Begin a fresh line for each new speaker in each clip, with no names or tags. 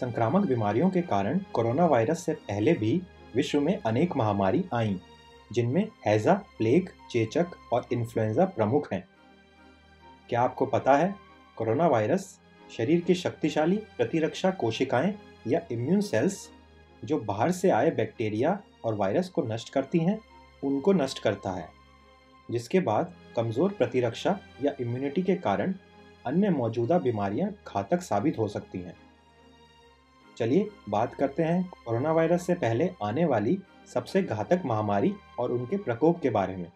संक्रामक बीमारियों के कारण कोरोना वायरस से पहले भी विश्व में अनेक महामारी आईं, जिनमें हैजा प्लेग चेचक और इन्फ्लुएंजा प्रमुख हैं। क्या आपको पता है कोरोना वायरस शरीर की शक्तिशाली प्रतिरक्षा कोशिकाएँ या इम्यून सेल्स जो बाहर से आए बैक्टीरिया और वायरस को नष्ट करती हैं उनको नष्ट करता है जिसके बाद कमज़ोर प्रतिरक्षा या इम्यूनिटी के कारण अन्य मौजूदा बीमारियाँ घातक साबित हो सकती हैं? चलिए बात करते हैं कोरोना वायरस से पहले आने वाली सबसे घातक महामारी और उनके प्रकोप के बारे में।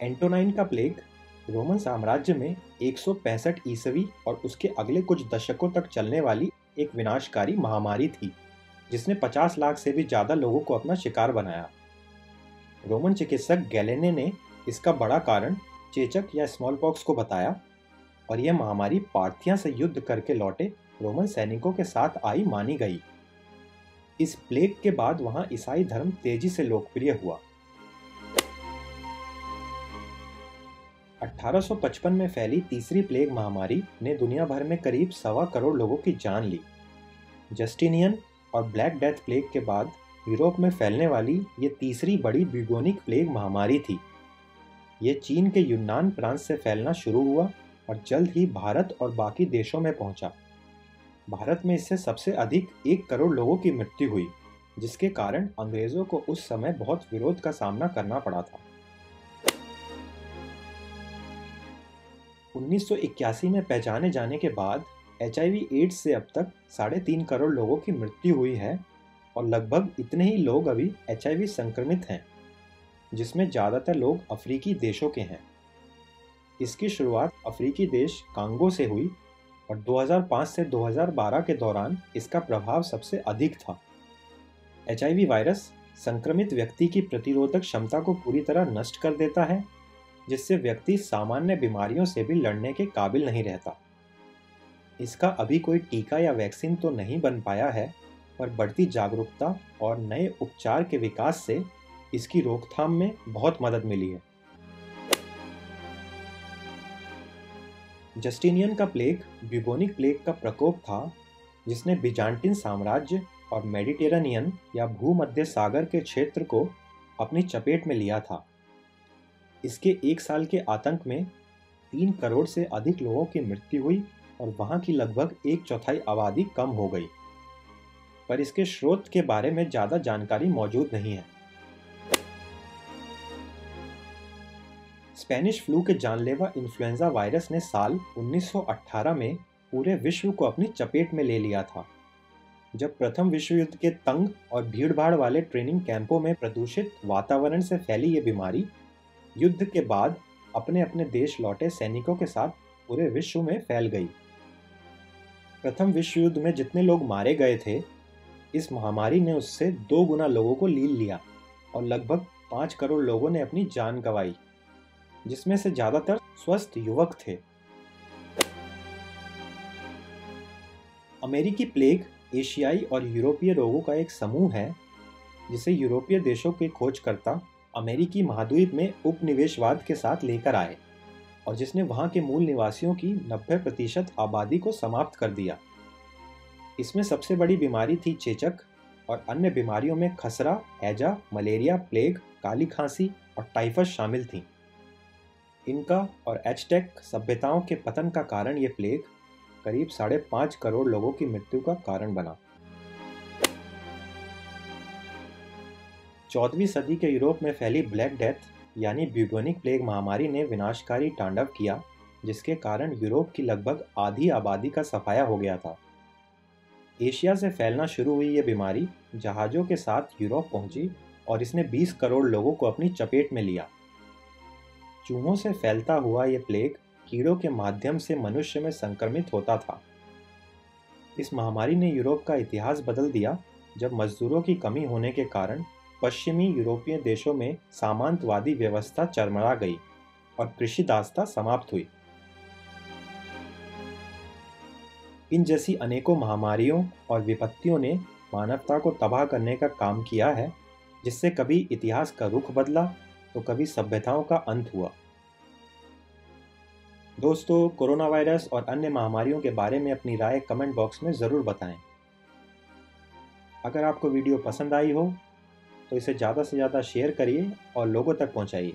एंटोनाइन का प्लेग रोमन साम्राज्य में एक ईसवी और उसके अगले कुछ दशकों तक चलने वाली एक विनाशकारी महामारी थी, जिसने 50 लाख से भी ज़्यादा लोगों को अपना शिकार बनाया। रोमन चिकित्सक गैलेने ने इसका बड़ा कारण चेचक या स्मॉल पॉक्स को बताया और यह महामारी पार्थिया से युद्ध करके लौटे रोमन सैनिकों के साथ आई मानी गई। इस प्लेग के बाद वहाँ ईसाई धर्म तेज़ी से लोकप्रिय हुआ। 1855 में फैली तीसरी प्लेग महामारी ने दुनिया भर में करीब सवा करोड़ लोगों की जान ली। जस्टिनियन और ब्लैक डेथ प्लेग के बाद यूरोप में फैलने वाली ये तीसरी बड़ी ब्यूगोनिक प्लेग महामारी थी। ये चीन के यूनान प्रांत से फैलना शुरू हुआ और जल्द ही भारत और बाकी देशों में पहुँचा। भारत में इससे सबसे अधिक एक करोड़ लोगों की मृत्यु हुई, जिसके कारण अंग्रेज़ों को उस समय बहुत विरोध का सामना करना पड़ा था। 1981 में पहचाने जाने के बाद एचआईवी एड्स से अब तक साढ़े तीन करोड़ लोगों की मृत्यु हुई है और लगभग इतने ही लोग अभी एचआईवी संक्रमित हैं, जिसमें ज़्यादातर लोग अफ्रीकी देशों के हैं। इसकी शुरुआत अफ्रीकी देश कांगो से हुई और 2005 से 2012 के दौरान इसका प्रभाव सबसे अधिक था। एचआईवी वायरस संक्रमित व्यक्ति की प्रतिरोधक क्षमता को पूरी तरह नष्ट कर देता है, जिससे व्यक्ति सामान्य बीमारियों से भी लड़ने के काबिल नहीं रहता। इसका अभी कोई टीका या वैक्सीन तो नहीं बन पाया है, पर बढ़ती जागरूकता और नए उपचार के विकास से इसकी रोकथाम में बहुत मदद मिली है। जस्टिनियन का प्लेग ब्यूबोनिक प्लेग का प्रकोप था, जिसने बिजान्टिन साम्राज्य और मेडिटेरेनियन या भूमध्य सागर के क्षेत्र को अपनी चपेट में लिया था। इसके एक साल के आतंक में तीन करोड़ से अधिक लोगों की मृत्यु हुई और वहाँ की लगभग एक चौथाई आबादी कम हो गई। पर इसके स्रोत के बारे में ज़्यादा जानकारी मौजूद नहीं है। स्पेनिश फ्लू के जानलेवा इन्फ्लुएंजा वायरस ने साल 1918 में पूरे विश्व को अपनी चपेट में ले लिया था। जब प्रथम विश्व युद्ध के तंग और भीड़भाड़ वाले ट्रेनिंग कैंपों में प्रदूषित वातावरण से फैली ये बीमारी, युद्ध के बाद अपने अपने देश लौटे सैनिकों के साथ पूरे विश्व में फैल गई। प्रथम विश्व युद्ध में जितने लोग मारे गए थे, इस महामारी ने उससे दो गुना लोगों को लील लिया और लगभग पाँच करोड़ लोगों ने अपनी जान गंवाई। जिसमें से ज़्यादातर स्वस्थ युवक थे। अमेरिकी प्लेग एशियाई और यूरोपीय रोगों का एक समूह है, जिसे यूरोपीय देशों के खोजकर्ता अमेरिकी महाद्वीप में उपनिवेशवाद के साथ लेकर आए और जिसने वहाँ के मूल निवासियों की 90 प्रतिशत आबादी को समाप्त कर दिया। इसमें सबसे बड़ी बीमारी थी चेचक और अन्य बीमारियों में खसरा, हैजा, मलेरिया, प्लेग, काली खांसी और टाइफस शामिल थीं। इनका और एचटेक सभ्यताओं के पतन का कारण ये प्लेग करीब साढ़े पाँच करोड़ लोगों की मृत्यु का कारण बना। चौदहवीं सदी के यूरोप में फैली ब्लैक डेथ यानी ब्यूगोनिक प्लेग महामारी ने विनाशकारी तांडव किया, जिसके कारण यूरोप की लगभग आधी आबादी का सफाया हो गया था। एशिया से फैलना शुरू हुई ये बीमारी जहाज़ों के साथ यूरोप पहुँची और इसने 20 करोड़ लोगों को अपनी चपेट में लिया। चूहों से फैलता हुआ ये प्लेग कीड़ों के माध्यम से मनुष्य में संक्रमित होता था। इस महामारी ने यूरोप का इतिहास बदल दिया, जब मजदूरों की कमी होने के कारण पश्चिमी यूरोपीय देशों में सामंतवादी व्यवस्था चरमरा गई और कृषि दास्ता समाप्त हुई। इन जैसी अनेकों महामारियों और विपत्तियों ने मानवता को तबाह करने का काम किया है, जिससे कभी इतिहास का रुख बदला तो कभी सभ्यताओं का अंत हुआ। दोस्तों, कोरोना वायरस और अन्य महामारियों के बारे में अपनी राय कमेंट बॉक्स में ज़रूर बताएँ। अगर आपको वीडियो पसंद आई हो तो इसे ज़्यादा से ज़्यादा शेयर करिए और लोगों तक पहुंचाइए।